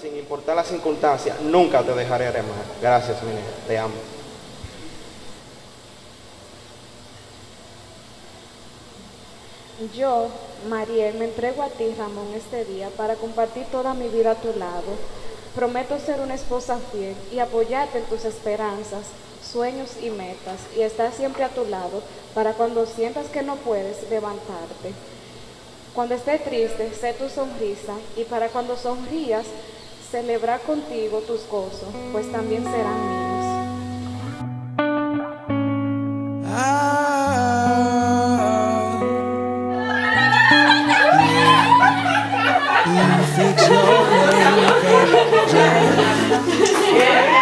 sin importar las circunstancias, nunca te dejaré de amar. Gracias, mi niña, te amo. Yo, Mariel, me entrego a ti, Ramón, este día para compartir toda mi vida a tu lado. Prometo ser una esposa fiel y apoyarte en tus esperanzas, sueños y metas y estar siempre a tu lado para cuando sientas que no puedes levantarte. Cuando esté triste, sé tu sonrisa y para cuando sonrías, celebrar contigo tus gozos, pues también serán míos.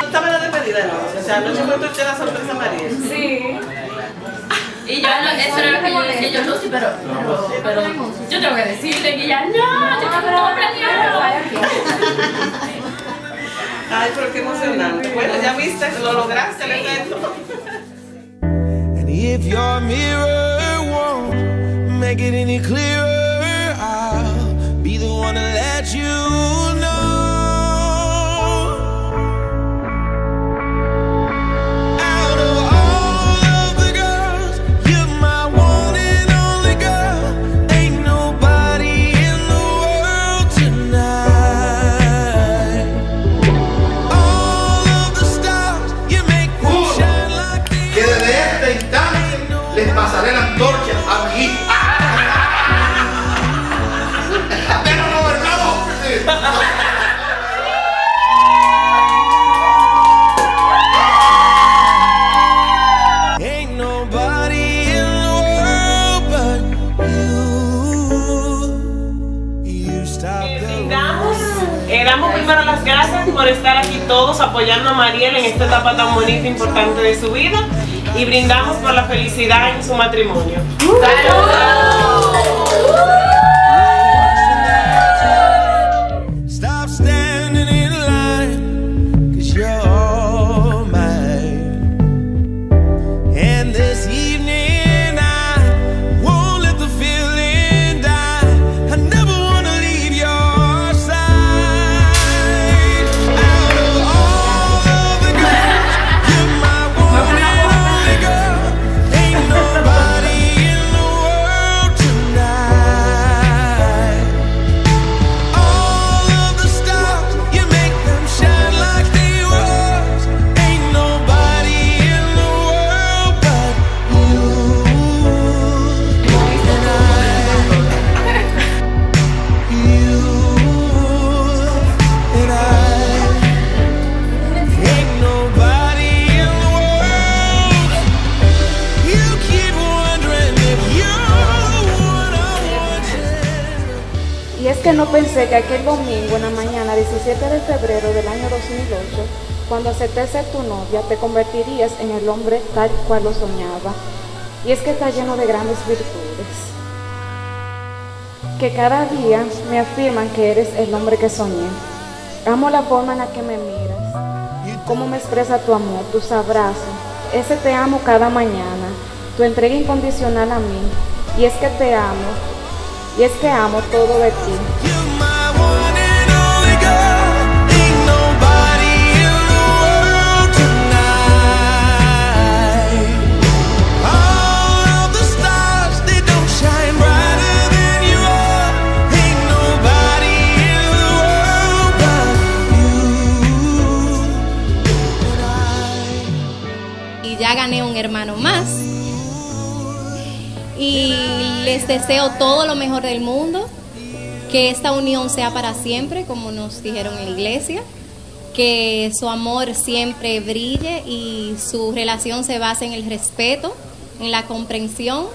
Estaba la despedida, ¿no? O sea, anoche fue tu la sorpresa María. Sí. Eso era lo que yo decía, yo sí, pero, pero, pero yo tengo que decirle que ya no, yo tengo todo planeado. Ay, pero qué emocionante. Bueno, ya viste, lo lograste, el evento. And if your mirror won't make it any clearer, I'll be the one to let you damos primero las gracias por estar aquí todos apoyando a Mariel en esta etapa tan bonita e importante de su vida y brindamos por la felicidad en su matrimonio. Stop que no pensé que aquel domingo en la mañana, 17 de febrero del año 2008, cuando acepté ser tu novia, te convertirías en el hombre tal cual lo soñaba. Y es que está lleno de grandes virtudes, que cada día me afirman que eres el hombre que soñé. Amo la forma en la que me miras, cómo me expresa tu amor, tus abrazos, ese te amo cada mañana, tu entrega incondicional a mí. Y es que te amo, y es que amo todo de ti. Y ya gané un hermano más. Y les deseo todo lo mejor del mundo, que esta unión sea para siempre, como nos dijeron en la iglesia, que su amor siempre brille y su relación se base en el respeto, en la comprensión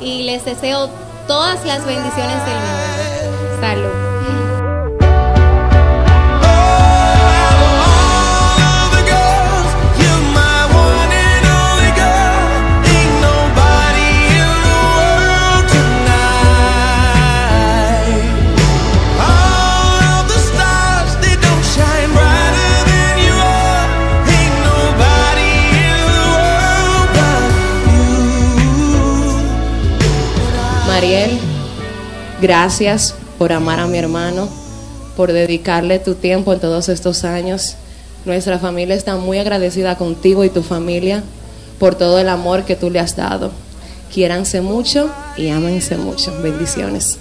y les deseo todas las bendiciones del mundo. Salud. Mariel, gracias por amar a mi hermano, por dedicarle tu tiempo en todos estos años. Nuestra familia está muy agradecida contigo y tu familia por todo el amor que tú le has dado. Quiéranse mucho y ámense mucho. Bendiciones.